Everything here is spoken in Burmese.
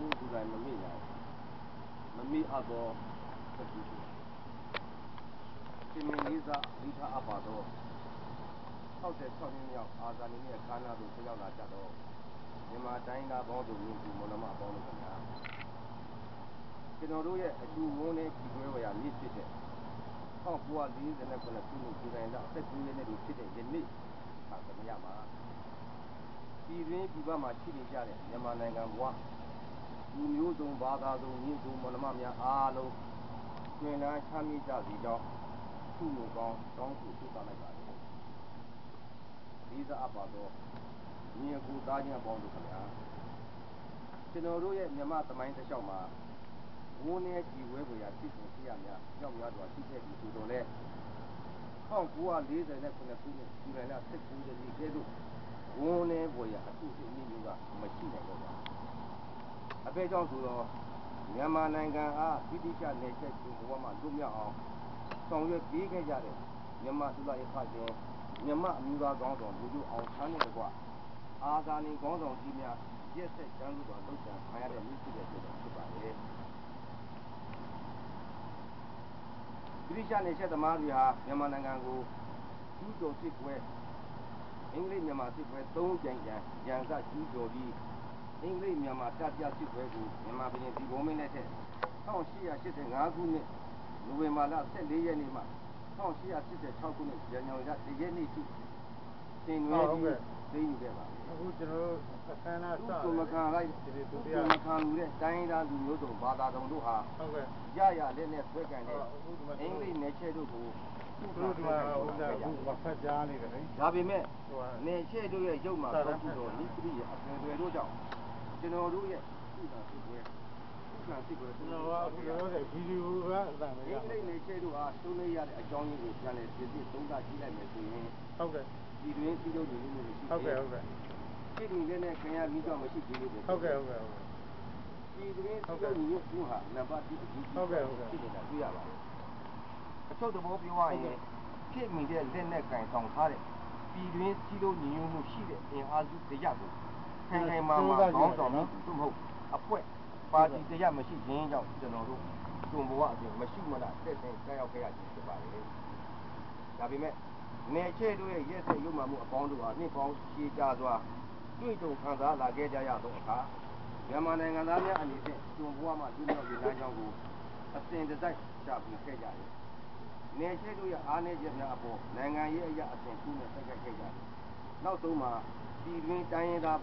9ဇူလိုင်မမေ့နိုင်မမေ့အပ်သောသက်ကြီးကိုရှင်မင်းလေးစားလိထားအပ်ပါသော66နှစ်မြောက်အာဇာနည်ရဲ့ခန္ဓာသို့ဆက်ရောက်လာကြတော့မြန်မာတိုင်းသားပေါင်းတို့ညီကူမနမအပေါင်းတို့ခင်ဗျာကျွန်တော်တို့ရဲ့အကျူဝန်းနဲ့ကြည်ပွဲဝရာမြစ်ဖြစ်တဲ့1949ခုနှစ်ဇူလိုင်လ19ရက်နေ့တွင်ဖြစ်တဲ့ယနေ့အခါသမယမှာပြည်တွင်းပြည်ပမှာရှိနေကြတဲ့မြန်မာနိုင်ငံဘဝ လူမျိုးစုံဘာသာစုံညီကူမနမများအားလုံးတွင်လန်းချမ်းမြေ့ကြစီကြောင်းခုလိုကောင်းတောင်းဆိုဆုတောင်းလိုက်ပါတယ်ဒီသာအပ်ပါတော့ညီအကူသားချင်းအပေါင်းတို့ခင်ဗျာကျွန်တော်တို့ရဲ့မြမသမိုင်းတစ်လျှောက်မှာဝိုးနေကြည်ဝဲပေါ်ရာဖြစ်စဉ်ဖြစ်ရများကြောက်များစွာရှိခဲ့ပြီဆိုတော့လေ1949ခုနှစ်ဇူလိုင်လ19ရက်နေ့ကဲ့သို့ဝိုးနေပေါ်ရာအထူးအနည်းမျိုးကမရှိနိုင်တော့ပါ အဖေကြောင့်ဆိုတော့မြန်မာနိုင်ငံအားတိတိကျနေချက်ကျူဘဝမှာလွတ်မြောက်အောင်ဆောင်ရွက်ပေးခဲ့ကြတဲ့မြန်မာသူလာရေးဖခင်မြန်မာအမျိုးသားကောင်းဆောင်လူလူအောင်ဆန်းတဲ့ကွာအာဇာနည်ကောင်းဆောင်ကြီးများရက်ဆက်ကျမ်းလို့တော့လောက်ချံခံရတဲ့မြို့ဖြစ်တဲ့ပြည်တော်ဖြစ်ပါလေဗြိတိရှနယ်ချက်သမားတွေဟာမြန်မာနိုင်ငံကိုကျူးကျော်စစ်ပွဲအင်္ဂလိပ်မြန်မာစစ်ပွဲ၃ကြိမ်ကြံရန်စကျူးကျော်ပြီး အင်္ဂလိပ်မြန်မာတပ်ပြစစ်ပွဲကိုမြန်မာပြည်ဒီဘုံမင်းနဲ့တဲ့1885ခုနှစ်နိုဝင်ဘာလ14ရက်နေ့မှ1886ခုနှစ်ဇန်နဝါရီလ1ရက်နေ့ထိသင်ရွယ်ပြီးသိယူခဲ့ပါပြီအခုကျွန်တော်တို့အခမ်းအနားစတယ်သူမခံလိုက်ဒီသူမခံလူတဲ့တိုင်းသားလူမျိုးစုံဘာသာတုံတို့ဟာဟုတ်ကဲ့ရရလက်နဲ့ဆွဲကန်တဲ့အင်္ဂလိပ်နယ်ချဲတို့ကိုသူတို့ကဟိုကအခုဖတ်ကြားနေတယ်လေဒါပေမဲ့နယ်ချဲတို့ရဲ့ရုပ်မှာတော့သူတော်ဤပရိယအပြင်တွေတို့ကြောင့် ကျွန်တော်တို့ရဲ့သူ့သာသူ့ပွဲခံစစ်ကိုကျွန်တော်ကအခုတော့ဗီဒီယိုကအတန်ပဲအင်္ဂလိပ်နယ်ချဲတို့ဟာသုံးလေးရတဲ့အကြောင်းရင်းကိုပြန်လည်သိသိသုံးသပ်ကြည့်လိုက်မယ်ဆိုရင်ဟုတ်ကဲ့ဒီတွင်စီးလို့နေနေရှိဟုတ်ကဲ့ဟုတ်ကဲ့ဒီဒီလေးနဲ့ခင်ဗျာမိတော့မရှိသေးဘူးဟုတ်ကဲ့ဟုတ်ကဲ့ဟုတ်ကဲ့ဒီတွင်စီးလို့နေနေကူဟာနံပါတ်1အကြီးကြီးဟုတ်ကဲ့ဟုတ်ကဲ့ဖြစ်နေတာတွေ့ရပါတယ်အချုပ်သဘောပြောရရင်ဖြစ်မိတဲ့လက်နဲ့ကင်ဆောင်ထားတဲ့ပြည်တွင်းစီးလို့ညီညွတ်မှုရှိတဲ့အင်အားစုတရကို ခိုင်ခိုင်မာမာခေါင်းဆောင်မှုသို့မဟုတ်အဖွဲ့ပါတီတရမရှိခြင်းကြောင့်ကျွန်တော်တို့တွန်ဘဝအပြင်မရှိမလားတက်ဆင်းကြောက်ရောက်ခဲ့ရခြင်းဖြစ်ပါလေဒါပေမဲ့နေချဲတို့ရဲ့ရက်စက်ရုံမှမှုအပေါင်းတို့ဟာနှစ်ပေါင်းရှည်ကြာစွာတွေ့ကြုံခံစားလာခဲ့ကြရသောအခါမြန်မာနိုင်ငံသားများအနေဖြင့်တွန်ဘဝမှာလူမျိုးရေးလမ်းကြောင်းကိုအစဉ်တစိုက်ရှာဖွေခဲ့ကြတယ်နေချဲတို့ရဲ့အားနည်းချက်များအပေါ်နိုင်ငံရေးအရာအစဉ်ကူးနဲ့ဆက်ခဲ့ကြတယ်နောက်ဆုံးမှာပြည်တွင်းတိုင်းရင်းသား